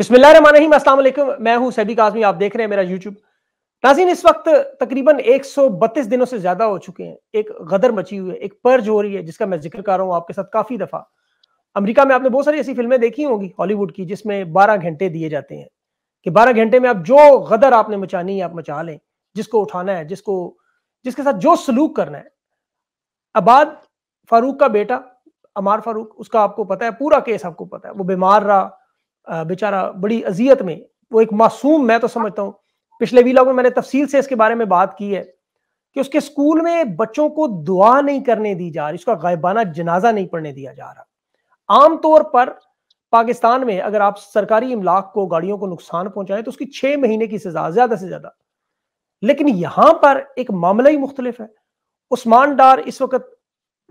बिस्मिल्लाहिर्रहमानिर्रहीम अस्सलाम मैं हूँ सैदी काजमी, आप देख रहे हैं मेरा यूट्यूब नाजीन इस वक्त तकरीबन 132 दिनों से ज़्यादा हो चुके हैं। एक गदर मची हुई है, एक पर्ज हो रही है, जिसका मैं ज़िक्र कर रहा हूँ आपके साथ काफ़ी दफ़ा। अमेरिका में आपने बहुत सारी ऐसी फ़िल्में देखी होंगी, हॉलीवुड की, जिसमें 12 घंटे दिए जाते हैं। कि 12 घंटे में आप जो गदर आपने मचानी है, आप मचा लें। जिसको उठाना है, जिसको, जिसके साथ जो सलूक करना है। अबाद फारूक का बेटा, अमार फारूक, उसका आपको पता है, पूरा केस आपको पता है। वो बीमार रहा बेचारा बड़ी अजियत में, वो एक मासूम मैं तो समझता हूँ। पिछले वीलॉग में मैंने तफसील से इसके बारे में बात की है कि उसके स्कूल में बच्चों को दुआ नहीं करने दी जा रही, उसका गायबाना जनाजा नहीं पढ़ने दिया जा रहा। आमतौर पर पाकिस्तान में अगर आप सरकारी इमलाक को, गाड़ियों को नुकसान पहुंचाएँ तो उसकी छह महीने की सजा, ज़्यादा से ज़्यादा। लेकिन यहाँ पर एक मामला ही मुख्तलिफ़ है। उस्मान डार इस वक्त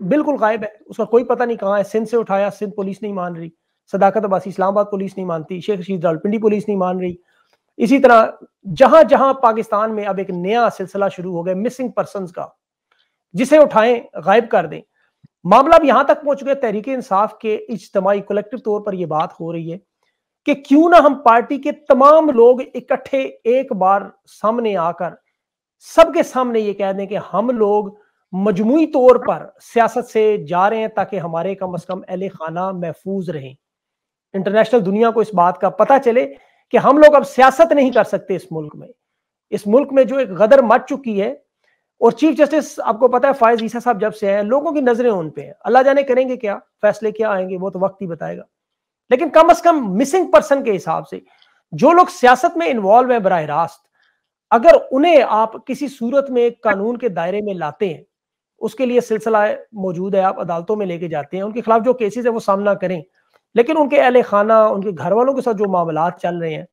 बिल्कुल गायब है, उसका कोई पता नहीं कहाँ है, सिंध से उठाया, सिंध पुलिस नहीं मान रही। सदाकत अब्बासी, इस्लामाबाद पुलिस नहीं मानती, शेख रशीद रावलपिंडी पुलिस नहीं मान रही। इसी तरह जहाँ जहाँ पाकिस्तान में अब एक नया सिलसिला शुरू हो गया मिसिंग पर्सन का, जिसे उठाएँ, गायब कर दें। मामला अब यहाँ तक पहुँच गया, तहरीक इंसाफ के इज्तमाही कलेक्टिव तौर पर यह बात हो रही है कि क्यों ना हम पार्टी के तमाम लोग इकट्ठे एक बार सामने आकर, सबके सामने ये कह दें कि हम लोग मजमुई तौर पर सियासत से जा रहे हैं ताकि हमारे कम अज कम अहल खाना महफूज रहें। इंटरनेशनल दुनिया को इस बात का पता चले कि हम लोग अब सियासत नहीं कर सकते इस मुल्क में। इस मुल्क में जो एक गदर मच चुकी है, और चीफ जस्टिस, आपको पता है, फायज ईसा साहब जब से हैं, लोगों की नज़रें उन पे हैं। अल्लाह जाने करेंगे क्या, फैसले क्या आएँगे, वो तो वक्त ही बताएगा। लेकिन कम अज कम मिसिंग पर्सन के हिसाब से, जो लोग सियासत में इन्वॉल्व है बरह रास्त, अगर उन्हें आप किसी सूरत में कानून के दायरे में लाते हैं, उसके लिए सिलसिला मौजूद है, आप अदालतों में लेके जाते हैं, उनके खिलाफ जो केसेस है, वो सामना करें। लेकिन उनके अहल खाना, उनके घर वालों के साथ जो मामला चल रहे हैं,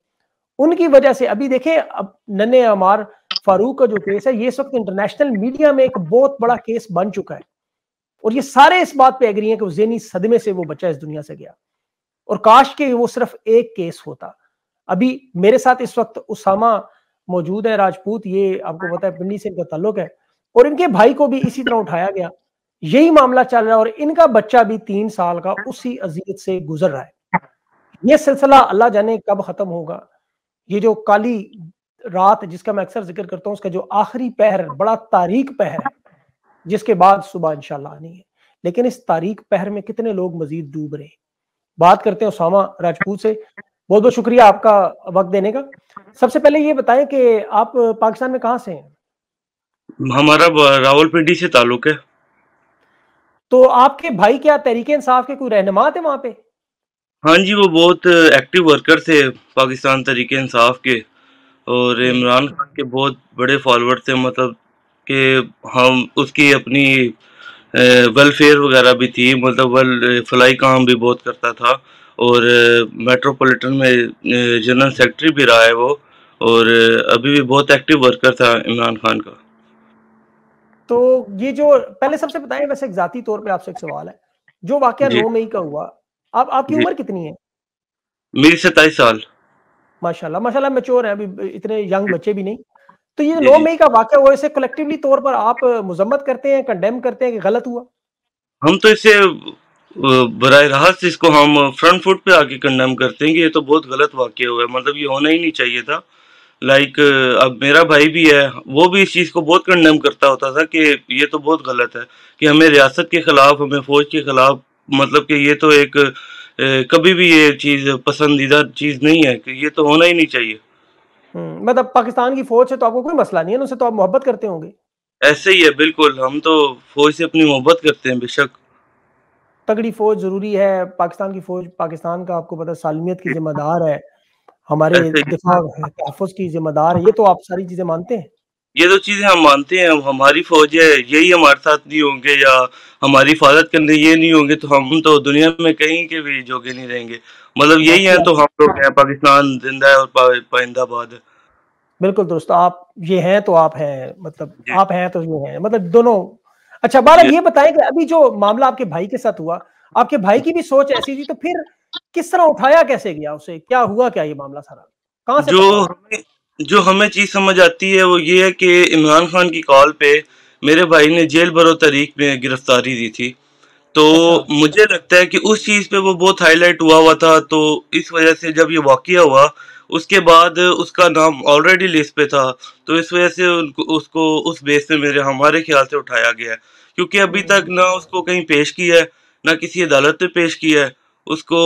उनकी वजह से, अभी देखें, अब नन्हे अमार फारूक का जो केस है, ये इस वक्त इंटरनेशनल मीडिया में एक बहुत बड़ा केस बन चुका है। और ये सारे इस बात पे एग्री हैं कि वो जेनी सदमे से वो बच्चा इस दुनिया से गया। और काश के वो सिर्फ़ एक केस होता। अभी मेरे साथ इस वक्त उसामा मौजूद है, राजपूत, ये आपको पता है, पिंडी से इनका ताल्लुक है। और इनके भाई को भी इसी तरह उठाया गया। यही मामला चल रहा है और इनका बच्चा भी तीन साल का उसी अजीत से गुजर रहा है। ये सिलसिला अल्लाह जाने कब खत्म होगा? ये जो काली रात जिसका मैं अक्सर ज़िक्र करता हूँ, उसका जो आखिरी पहर, बड़ा तारीख पहर है जिसके बाद सुबह इंशाल्लाह आनी है। लेकिन इस तारीख पहर में कितने लोग मजीद डूब रहे बात करते हैं उसामा राजपूत से। बहुत बहुत शुक्रिया आपका वक्त देने का। सबसे पहले ये बताएँ कि आप पाकिस्तान में कहाँ से हैं? हमारा रावलपिंडी से ताल्लुक है। तो आपके भाई क्या तरीके इंसाफ के कोई रहनुमा थे वहाँ पे? हाँ जी वो बहुत एक्टिव वर्कर थे पाकिस्तान तरीके इंसाफ के। और इमरान खान के बहुत बड़े फॉलोअर थे मतलब कि हम उसकी अपनी वेलफेयर वगैरह भी थी मतलब वेल फलाई काम भी बहुत करता था। और मेट्रोपॉलिटन में जनरल सेक्रेटरी भी रहा है वो। और अभी भी बहुत एक्टिव वर्कर था इमरान खान का। तो ये जो पहले सबसे बताएँ वैसे एक जाती तौर पे आपसे एक सवाल है। जो वाक्य नौ मई का हुआ आप आपकी उम्र कितनी है? मेरी सताईस साल। माशाल्लाह माशाल्लाह मेच्योर है अभी इतने यंग बच्चे भी नहीं। तो ये नौ मई का वाक्य हुआ इसे कलेक्टिवली तौर पर आप मुजम्मत करते हैं कंडेम करते हैं कि गलत हुआ? हम तो इसे बर रास्त इसको हम फ्रंट फुट पे आके कंडेम करते हैं कि ये तो बहुत गलत वाक्य हुआ है मतलब ये होना ही नहीं चाहिए था। लाइक अब मेरा भाई भी है वो भी इस चीज़ को बहुत कंडेम करता होता था कि ये तो बहुत गलत है कि हमें रियासत के खिलाफ हमें फौज के खिलाफ मतलब कि ये तो एक कभी भी ये चीज़ पसंदीदा चीज़ नहीं है कि ये तो होना ही नहीं चाहिए। हम्म, मतलब पाकिस्तान की फौज से तो आपको कोई मसला नहीं है उनसे तो आप मोहब्बत करते होंगे। ऐसे ही है बिल्कुल हम तो फौज से अपनी मोहब्बत करते हैं बेशक। तगड़ी फौज ज़रूरी है पाकिस्तान की फौज पाकिस्तान का आपको पता सालमियत की जिम्मेदार है। हमारे दिफा तहफ़ की जिम्मेदार है ये तो आप सारी चीज़ें मानते हैं? ये तो चीज़ें हम मानते हैं हमारी फौज है यही हमारे साथ नहीं होंगे या हमारी हिफाजत करने ये नहीं होंगे तो हम तो दुनिया में कहीं के भी जोगे नहीं रहेंगे। मतलब यही है तो हम लोग हैं पाकिस्तान ज़िंदा है और पाइंदाबाद है। बिल्कुल दोस्तों आप ये हैं तो आप हैं मतलब आप हैं तो ये हैं मतलब दोनों। अच्छा बारह ये बताएँ कि अभी जो मामला आपके भाई के साथ हुआ आपके भाई की भी सोच ऐसी थी तो फिर किस तरह उठाया कैसे गया उसे? क्या हुआ क्या ये मामला सारा? कहाँ से जो हमें जो हमें चीज़ समझ आती है वो ये है कि इमरान खान की कॉल पे मेरे भाई ने जेल बरो तारीख में गिरफ्तारी दी थी। तो अच्छा। मुझे लगता है कि उस चीज़ पे वो बहुत हाईलाइट हुआ हुआ था तो इस वजह से जब ये वाकया हुआ उसके बाद उसका नाम ऑलरेडी लिस्ट पे था तो इस वजह से उनको उसको उस बेस पे मेरे हमारे ख्याल से उठाया गया है। क्योंकि अभी तक ना उसको कहीं पेश किया है ना किसी अदालत में पेश किया है उसको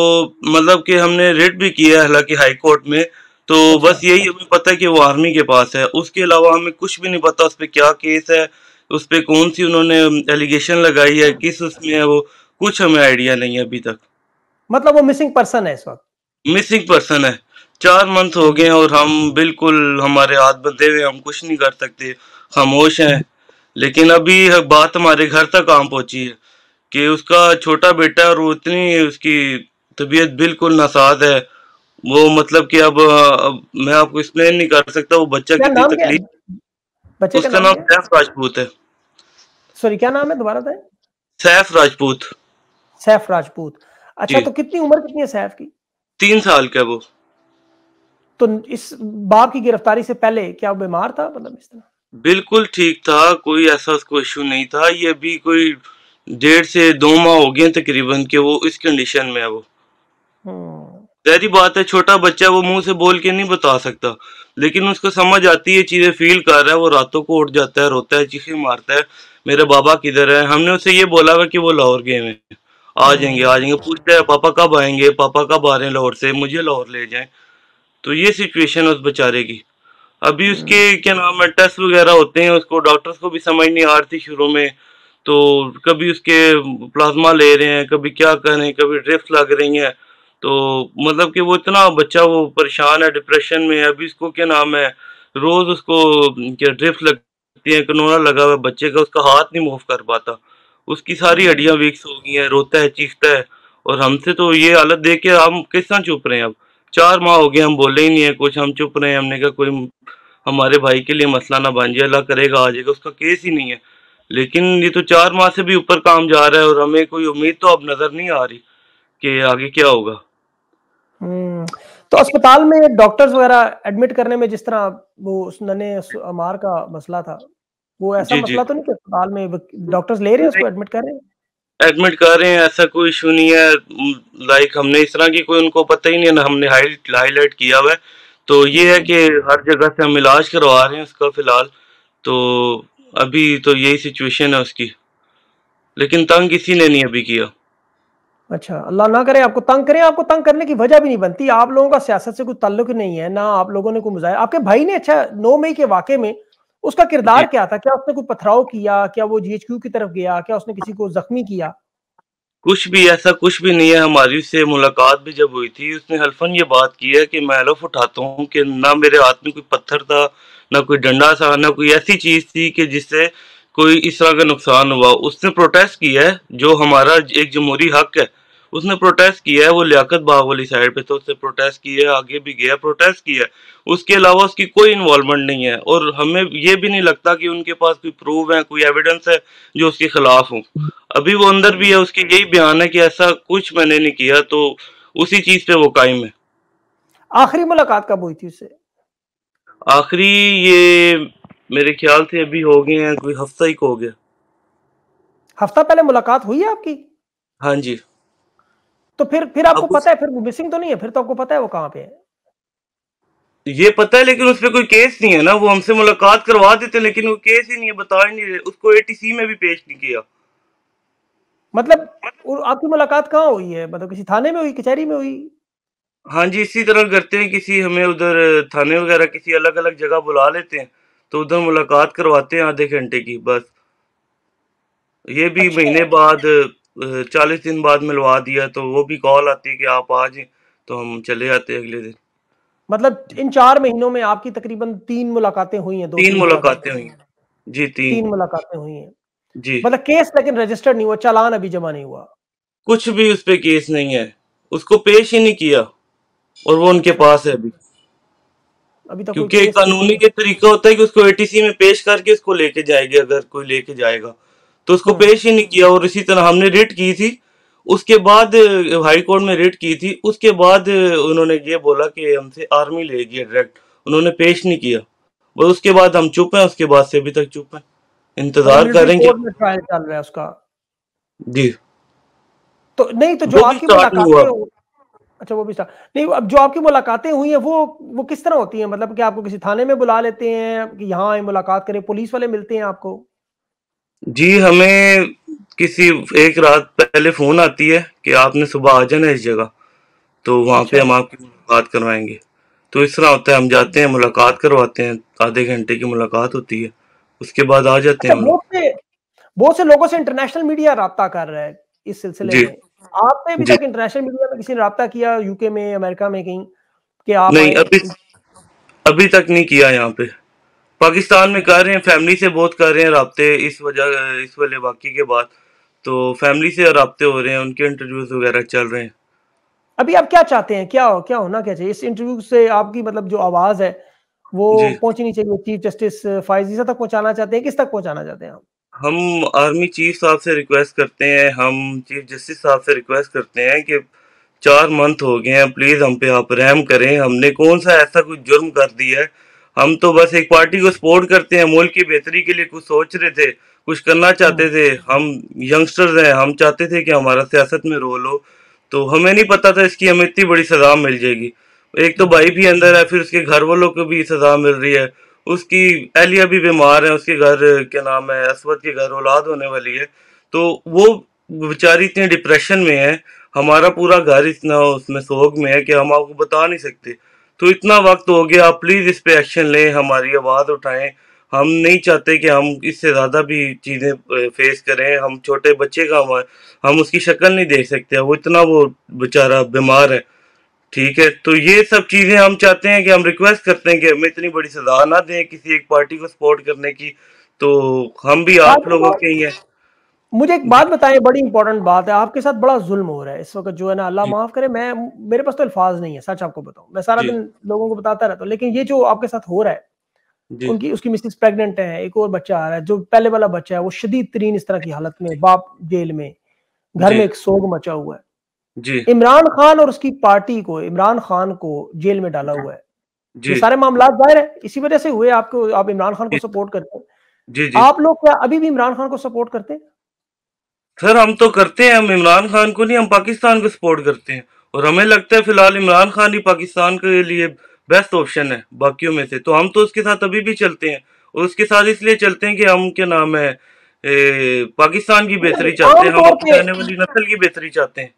मतलब कि हमने रेड भी किया है हालाँकि हाई कोर्ट में तो अच्छा। बस यही हमें पता है कि वो आर्मी के पास है। उसके अलावा हमें कुछ भी नहीं पता उस पर क्या केस है उस पर कौन सी उन्होंने एलिगेशन लगाई है किस उसमें है वो कुछ हमें आइडिया नहीं है अभी तक। मतलब वो मिसिंग पर्सन है इस वक्त? मिसिंग पर्सन है। चार मंथ हो गए और हम बिल्कुल हमारे हाथ बंधे हुए हम कुछ नहीं कर सकते। खामोश हैं। लेकिन अभी बात हमारे घर तक आम पहुँची है। कि उसका छोटा बेटा और वो इतनी उसकी तबीयत बिल्कुल नासाज है। वो मतलब कि अब, अब मैं आपको एक्सप्लेन नहीं कर सकता वो बच्चा कितनी तकलीफ़ उसका नाम सैफ राजपूत है। सॉरी क्या नाम है दोबारा था सैफ राजपूत। सैफ राजपूत। अच्छा तो कितनी उम्र कितनी है सैफ की? तीन साल का वो। तो इस बाप की गिरफ्तारी से पहले क्या बीमार था? मतलब इस तरह? बिल्कुल ठीक था कोई ऐसा उसको इशू नहीं था। ये भी कोई डेढ़ से दो माह हो गए तकरीबन के वो इस कंडीशन में है वो। हम्म। बात है छोटा बच्चा वो मुँह से बोल के नहीं बता सकता। लेकिन उसको समझ आती है चीज़ें फील कर रहा है वो रातों को उठ जाता है रोता है चीखें मारता है मेरे बाबा किधर है? हमने उसे ये बोला हुआ कि वो लाहौर गए हुए आ जाएँगे आ जाएँगे पूछते हैं पापा कब आएँगे? पापा कब आ रहे हैं लाहौर से? मुझे लाहौर ले जाए। तो ये सिचुएशन है उस बेचारे की। अभी उसके क्या नाम है टेस्ट वगैरह होते हैं उसको डॉक्टर्स को भी समझ नहीं आ रही शुरू में। तो कभी उसके प्लाज्मा ले रहे हैं, कभी क्या कर रहे हैं, कभी ड्रिप्स लग रही हैं। तो मतलब कि वो इतना बच्चा वो परेशान है, डिप्रेशन में अभी उसको क्या नाम है, रोज उसको क्या ड्रिफ्ट लगती है कनोना लगा हुआ बच्चे का उसका हाथ नहीं मूव कर पाता। उसकी सारी हड्डियाँ वीक्स हो गई हैं, रोता है, चीखता है। और हमसे तो ये हालत देख के हम किस तरह चुप रहे हैं अब? चार माह हो गए, हम बोले ही नहीं है कुछ, हम चुप रहे हैं। हमने कहा कोई हमारे भाई के लिए मसला ना बन जाए, अल्लाह करेगा, आ जाएगा, उसका केस ही नहीं है। लेकिन ये तो चार माह से भी ऊपर काम जा रहा है और हमें कोई उम्मीद तो अब नज़र नहीं आ रही कि आगे क्या होगा। हम्म, तो अस्पताल में डॉक्टर्स वगैरह एडमिट करने में जिस तरह वो उस नने अमार का मसला था वो ऐसा जी, मसला जी. तो नहीं कि अस्पताल में डॉक्टर्स ले रहे हैं उसको एडमिट कर रहे हैं? एडमिट कर रहे हैं ऐसा कोई इशू नहीं है। लाइक हमने इस तरह की कोई उनको पता ही नहीं है हमने हाईलाइट किया हुआ है। तो ये है कि हर जगह से हम इलाज करवा रहे हैं उसका फ़िलहाल। तो अभी तो यही सिचुएशन है उसकी। लेकिन तंग किसी ने नहीं अभी किया। अच्छा अल्लाह ना करे आपको तंग करें आपको तंग करने की वजह भी नहीं बनती। आप लोगों का सियासत से कोई ताल्लुक नहीं है ना आप लोगों ने कोई मुजाहिर आपके भाई ने अच्छा नौ मई के वाक़े में उसका किरदार क्या था? क्या उसने कोई पथराव किया? क्या वो जीएचक्यू की तरफ़ गया? क्या उसने किसी को जख्मी किया? कुछ भी ऐसा कुछ भी नहीं है। हमारी उससे मुलाकात भी जब हुई थी उसने हल्फन ये बात की है कि मैं हलफ उठाता हूँ कि ना मेरे हाथ में कोई पत्थर था ना कोई डंडा था ना कोई ऐसी चीज़ थी कि जिससे कोई इस तरह का नुकसान हुआ। उसने प्रोटेस्ट किया है, जो हमारा एक जमहूरी हक है। उसने प्रोटेस्ट किया है, वो लियाकत बाग वाली साइड पे तो उसने प्रोटेस्ट किया है, आगे भी गया प्रोटेस्ट किया है। उसके अलावा उसकी कोई इन्वॉल्वमेंट नहीं है। और हमें ये भी नहीं लगता कि उनके पास कोई प्रूफ है, कोई एविडेंस है, जो उसके खिलाफ हो। अभी वो अंदर भी है, उसके यही बयान है कि ऐसा कुछ मैंने नहीं किया तो उसी चीज़ पे वो कायम है। आखिरी मुलाकात कब हुई थी उससे? आखिरी ये मेरे ख्याल से अभी हो गए हैं कोई हफ़्ता ही को हो गया। हफ़्ता पहले मुलाकात हुई है आपकी? हाँ जी। तो फिर फिर आपको पता है फिर वो मिसिंग तो नहीं है फिर तो आपको पता है वो कहाँ पे है। ये पता है लेकिन उस पर कोई केस नहीं है ना वो हमसे मुलाकात करवा देते लेकिन वो केस ही नहीं है बता ही नहीं रहे। उसको एटीसी में भी पेश नहीं किया। मतलब आपकी मुलाकात कहाँ हुई है? मतलब किसी थाने में हुई कचहरी में हुई? हाँ जी इसी तरह करते हैं किसी हमें उधर थाने वगैरह किसी अलग अलग जगह बुला लेते हैं तो उधर मुलाकात करवाते हैं आधे घंटे की बस। ये भी अच्छा। महीने बाद चालीस दिन बाद मिलवा दिया तो वो भी कॉल आती है कि आप आ जाए तो हम चले जाते हैं अगले दिन। मतलब इन चार महीनों में आपकी तकरीबन तीन मुलाकातें हुई हैं दो तीन मुलाकातें हुई जी तीन। तीन मुलाकातें हुई हैं। जी। मतलब केस लेकिन रजिस्टर्ड नहीं हुआ चालान अभी जमा नहीं हुआ। कुछ भी उस पर केस नहीं है उसको पेश ही नहीं किया। और वो उनके पास है अभी। अभी तक क्योंकि कानूनी के तरीका होता है कि उसको एटीसी में पेश करके उसको लेके जाएँगे अगर कोई लेके जाएगा। तो उसको हम्म। पेश ही नहीं किया और इसी तरह हमने रिट की थी। उसके बाद हाई कोर्ट में रिट की थी। उसके बाद उन्होंने ये बोला कि हमसे आर्मी लेगी डायरेक्ट। उन्होंने पेश नहीं किया। बस उसके बाद हम चुप हैं उसके बाद से अभी तक चुप हैं। इंतज़ार करेंगे। ट्रायल चल रहा है उसका। जी। तो नहीं तो जो आपकी मुलाकातें अच्छा वो भी स्टार्ट नहीं अब जो आपकी मुलाकातें हुई हैं वो वो किस तरह होती हैं? मतलब कि आपको किसी थाने में बुला लेते हैं कि यहाँ आए मुलाकात करें पुलिस वाले मिलते हैं आपको? जी हमें किसी एक रात पहले फ़ोन आती है कि आपने सुबह आ जाना इस जगह तो वहाँ पे अच्छा। हम आपकी मुलाकात करवाएँगे। तो इस तरह होता है हम जाते हैं मुलाकात करवाते हैं आधे घंटे की मुलाकात होती है उसके बाद आ जाते अच्छा, हैं बहुत से बहुत से लोगों से इंटरनेशनल मीडिया रहा कर रहा है इस सिलसिले में। आपने अभी तक इंटरनेशनल मीडिया में किसी ने रहा किया यूके में अमेरिका में कहीं कि आप नहीं अभी अभी तक नहीं किया यहाँ पे। पाकिस्तान में कर रहे हैं फैमिली से बहुत कर रहे हैं रबते इस वजह इस वाले वाकई के बाद। तो फैमिली से रबते हो रहे हैं उनके इंटरव्यूज़ वगैरह चल रहे हैं। अभी आप क्या चाहते हैं? क्या क्या होना क्या चाहिए? इस इंटरव्यू से आपकी मतलब जो आवाज़ है वो पहुंचनी चाहिए चीफ जस्टिस फाइजीसा तक पहुंचाना चाहते हैं? किस तक पहुंचाना चाहते हैं आप? हम आर्मी चीफ साहब से रिक्वेस्ट करते हैं हम चीफ जस्टिस साहब से रिक्वेस्ट करते हैं कि चार मंथ हो गए हैं प्लीज़ हम पे आप रहम करें। हमने कौन सा ऐसा कुछ जुर्म कर दिया है? हम तो बस एक पार्टी को सपोर्ट करते हैं मुल्क की बेहतरी के लिए कुछ सोच रहे थे कुछ करना चाहते थे। हम यंगस्टर्स हैं हम चाहते थे कि हमारा सियासत में रोल हो। तो हमें नहीं पता था इसकी हमें इतनी बड़ी सजा मिल जाएगी। एक तो भाई भी अंदर है फिर उसके घर वालों को भी सजा मिल रही है। उसकी एहलिया भी बीमार है, उसके घर, क्या नाम है, असवद के घर औलाद होने वाली है। तो वो बेचारी इतनी डिप्रेशन में है, हमारा पूरा घर इतना उसमें सोग में है कि हम आपको बता नहीं सकते। तो इतना वक्त हो गया, आप प्लीज़ इस पे एक्शन लें, हमारी आवाज़ उठाएँ। हम नहीं चाहते कि हम इससे ज़्यादा भी चीज़ें फेस करें। हम छोटे बच्चे का हम हम उसकी शक्ल नहीं देख सकते। वो इतना वो बेचारा बीमार है। ठीक है तो ये सब चीज़ें हम चाहते हैं कि हम रिक्वेस्ट करते हैं कि हमें इतनी बड़ी सजा ना दें किसी एक पार्टी को सपोर्ट करने की। तो हम भी आप लोगों के ही हैं। मुझे एक बात बताएँ बड़ी इंपॉर्टेंट बात है। आपके साथ बड़ा जुल्म हो रहा है इस वक्त जो है ना। अल्लाह माफ़ करे मैं मेरे पास तो अल्फाज नहीं है सच आपको बताऊँ। मैं सारा दिन लोगों को बताता रहता हूँ लेकिन ये जो आपके साथ हो रहा है उनकी उसकी मिसेस प्रेग्नेंट है एक और बच्चा आ रहा है जो पहले वाला बच्चा है वो शदीद तरीन इस तरह की हालत में बाप जेल में घर में एक सोग मचा हुआ है। इमरान खान और उसकी पार्टी को इमरान खान को जेल में डाला हुआ है। जी। सारे मामला ज़ाहिर है। इसी वजह से हुए आपको आप इमरान खान को सपोर्ट करते हैं। जी जी। आप लोग क्या अभी भी इमरान खान को सपोर्ट करते हैं? सर हम तो करते हैं। हम इमरान खान को नहीं हम पाकिस्तान को सपोर्ट करते हैं। और हमें लगता है फ़िलहाल इमरान खान ही पाकिस्तान के लिए बेस्ट ऑप्शन है बाकियों में से। तो हम तो उसके साथ अभी भी चलते हैं। और उसके साथ इसलिए चलते हैं कि हम क्या नाम है ए, पाकिस्तान की बेहतरी चाहते हैं। हम अपनी आने वाली नस्ल की बेहतरी चाहते हैं।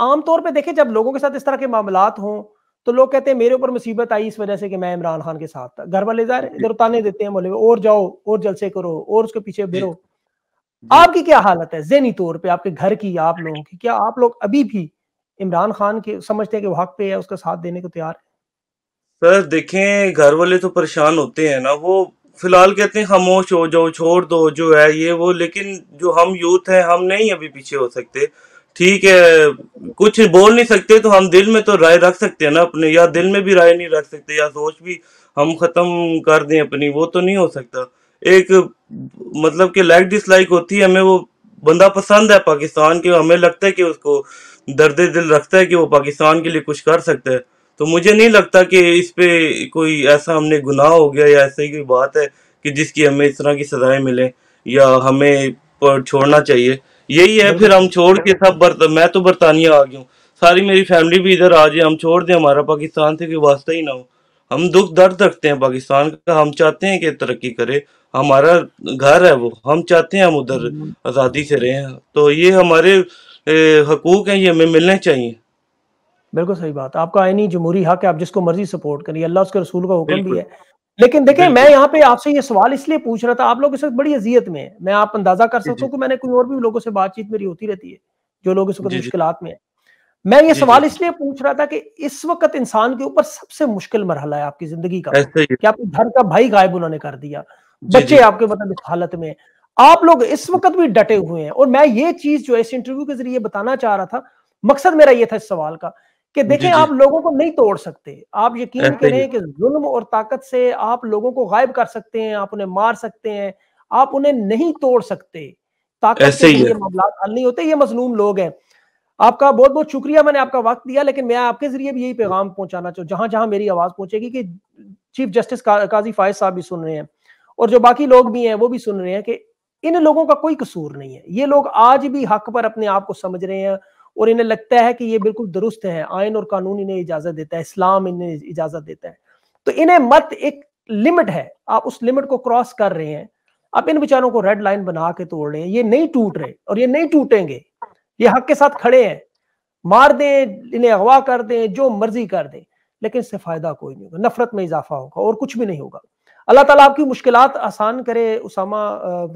आमतौर पर देखें जब लोगों के साथ इस तरह के मामला हों तो लोग कहते हैं मेरे ऊपर मुसीबत आई इस वजह से कि मैं इमरान खान के साथ था घर वाले जा रहे इधर उताने देते हैं बोले और जाओ और जलसे करो और उसके पीछे बिरो आपकी क्या हालत है? जहनी तौर पे आपके घर की आप लोगों की क्या आप लोग अभी भी इमरान खान के समझते हैं कि वो हक पे है उसका साथ देने को तैयार है? सर देखें घर वाले तो परेशान होते हैं ना वो फ़िलहाल कहते हैं खामोश हो जाओ छोड़ दो जो है ये वो लेकिन जो हम यूथ है हम नहीं अभी पीछे हो सकते। ठीक है, कुछ बोल नहीं सकते तो हम दिल में तो राय रख सकते हैं ना अपने, या दिल में भी राय नहीं रख सकते, या सोच भी हम खत्म कर दें अपनी, वो तो नहीं हो सकता। एक मतलब कि लाइक डिसलाइक होती है, हमें वो बंदा पसंद है पाकिस्तान के, हमें लगता है कि उसको दर्द दिल रखता है कि वो पाकिस्तान के लिए कुछ कर सकता है। तो मुझे नहीं लगता कि इस पे कोई ऐसा हमने गुनाह हो गया, या ऐसी कोई बात है कि जिसकी हमें इस तरह की सजाएँ मिले, या हमें छोड़ना चाहिए। यही है फिर हम छोड़ के सब बर्त मैं तो बरतानिया आ गया हूँ। सारी मेरी फैमिली भी इधर आ जाए हम छोड़ दें हमारा पाकिस्तान से कोई वास्ता ही ना हो। हम दुख दर्द रखते हैं पाकिस्तान का हम चाहते हैं कि तरक्की करे। हमारा घर है वो हम चाहते हैं हम उधर हम्म। आज़ादी से रहें। तो ये हमारे हकूक हैं ये हमें मिलने चाहिए। बिल्कुल सही बात आपका आईनी जमहूरी हक है आप जिसको मर्ज़ी सपोर्ट करिए अल्लाह उसके रसूल का हुक्म भी है। लेकिन देखें मैं यहाँ पे आपसे ये सवाल इसलिए पूछ रहा था आप लोग इस वक्त बड़ी अजियत में है। मैं आप अंदाज़ा कर सकता हूँ कि मैंने कोई और भी लोगों से बातचीत मेरी होती रहती है जो लोग इस वक्त मुश्किल में है। मैं ये सवाल इसलिए पूछ रहा था कि इस वक्त इंसान के ऊपर सबसे मुश्किल मरहला है आपकी ज़िंदगी का। कि आपके घर का भाई गायब उन्होंने कर दिया बच्चे आपके मतलब इस हालत में आप लोग इस वक्त भी डटे हुए हैं और मैं ये चीज़ जो है इस इंटरव्यू के ज़रिए बताना चाह रहा था मकसद मेरा ये था इस सवाल का कि देखें आप लोगों को नहीं तोड़ सकते। आप यकीन करें कि जुल्म और ताकत से आप लोगों को गायब कर सकते हैं आप उन्हें मार सकते हैं आप उन्हें नहीं तोड़ सकते। ताकत से ये मामला हल नहीं होते ये मजलूम लोग हैं। आपका बहुत बहुत शुक्रिया मैंने आपका वक्त दिया लेकिन मैं आपके ज़रिए भी यही पैगाम पहुंचाना चाहूँ जहाँ जहाँ मेरी आवाज़ पहुंचेगी कि चीफ जस्टिस का, काजी फायज साहब भी सुन रहे हैं और जो बाकी लोग भी हैं वो भी सुन रहे हैं कि इन लोगों का कोई कसूर नहीं है। ये लोग आज भी हक पर अपने आप को समझ रहे हैं और इन्हें लगता है कि ये बिल्कुल दुरुस्त है आयन और कानून इन्हें इजाज़त देता है इस्लाम इन्हें इजाज़त देता है। तो इन्हें मत एक लिमिट है आप उस लिमिट को क्रॉस कर रहे हैं आप इन बेचारों को रेड लाइन बना के तोड़ रहे हैं ये नहीं टूट रहे और ये नहीं टूटेंगे ये हक के साथ खड़े हैं मार दें इन्हें अगवा कर दें जो मर्ज़ी कर दें लेकिन इससे फ़ायदा कोई नहीं होगा नफरत में इजाफा होगा और कुछ भी नहीं होगा। अल्लाह ताला आपकी मुश्किल आसान करे उसामा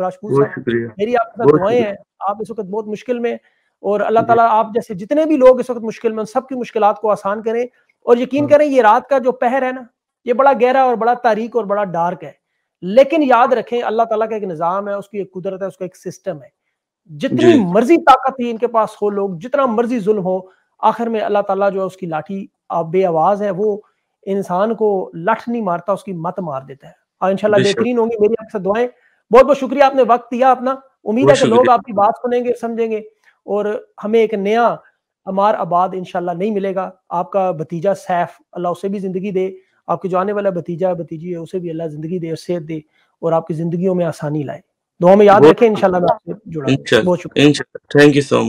राजपूत मेरी आपके साथ दुआएँ हैं आप इस वक्त बहुत मुश्किल में और अल्लाह ताला आप जैसे जितने भी लोग इस वक्त मुश्किल में उन सबकी मुश्किल को आसान करें। और यकीन हाँ। करें ये रात का जो पहर है ना ये बड़ा गहरा और बड़ा तारीख और बड़ा डार्क है। लेकिन याद रखें अल्लाह ताला का एक निज़ाम है उसकी एक कुदरत है उसका एक सिस्टम है। जितनी मर्ज़ी ताकत ही इनके पास हो लोग जितना मर्ज़ी जुल्म हो आखिर में अल्लाह ताला जो है उसकी लाठी बे आवाज़ है वो इंसान को लठ नहीं मारता उसकी मत मार देता है। हाँ इंशाल्लाह बेहतरीन होंगी मेरी आपसे दुआएँ। बहुत बहुत शुक्रिया आपने वक्त दिया अपना। उम्मीद है कि लोग आपकी बात सुनेंगे समझेंगे। और हमें एक नया अमार आबाद इनशाला नहीं मिलेगा। आपका भतीजा सैफ अल्लाह उसे भी ज़िंदगी दे आपके जो आने वाला भतीजा भतीजी है उसे भी अल्लाह ज़िंदगी दे और सेहत दे और आपकी जिंदगियों में आसानी लाए। दुआ में याद रखें इनशाला मैं आपसे जुड़ा बहुत शुक्रिया। Thank you so much